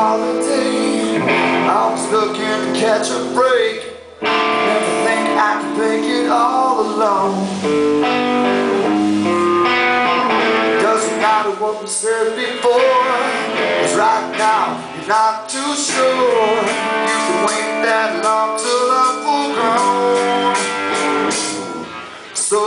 holiday. I was looking to catch a break. Never think I could make it all alone. Doesn't matter what we said before. Cause right now you're not too sure. You can wait that long till I'm full grown. So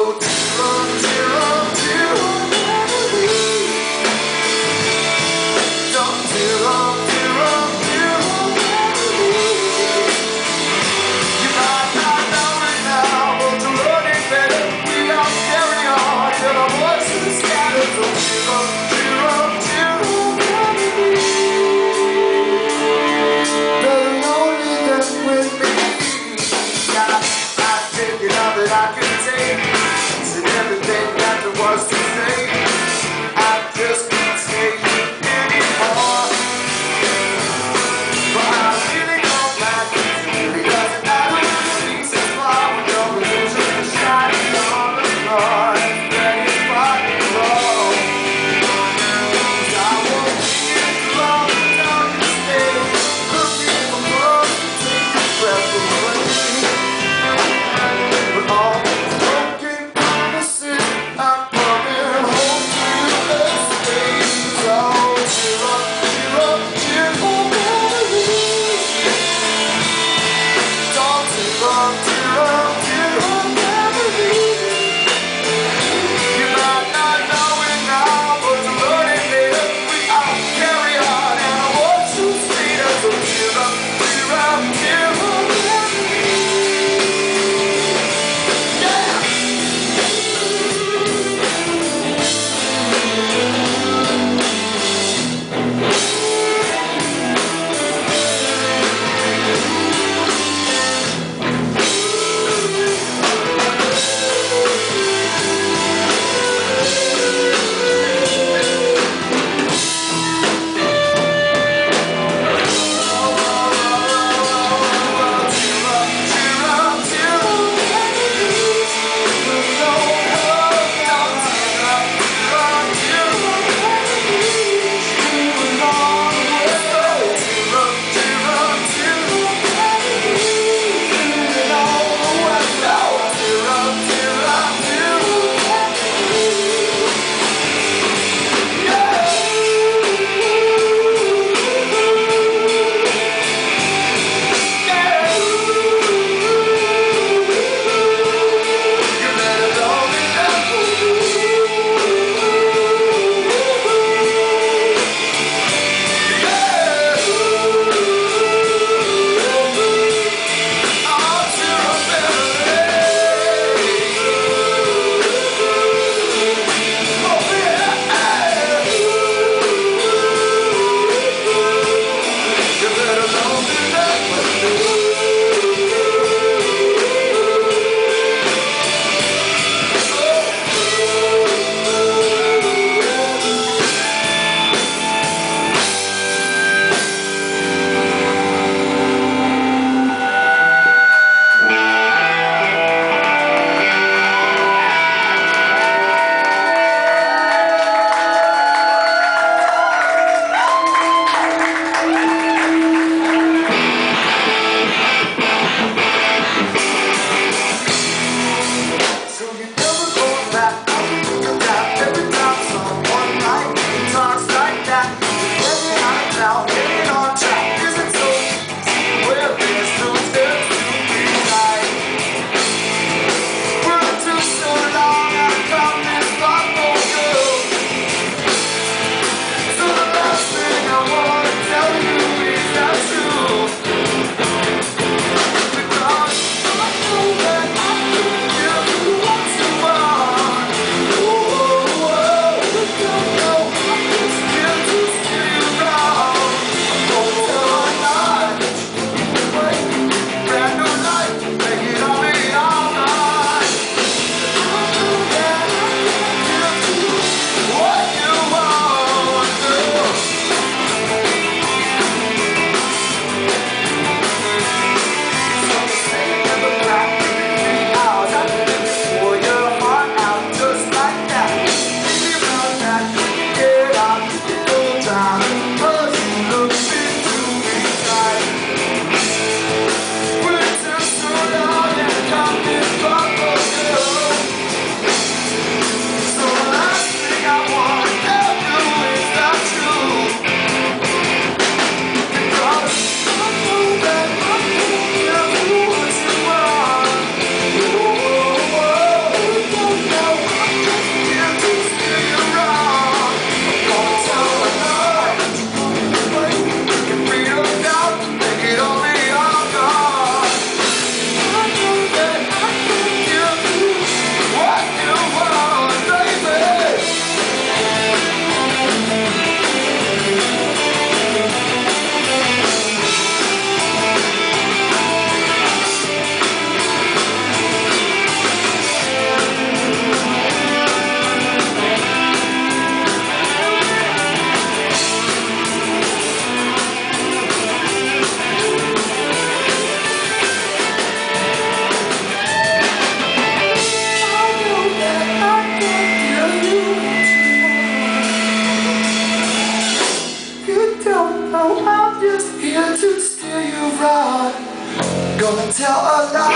tell a lie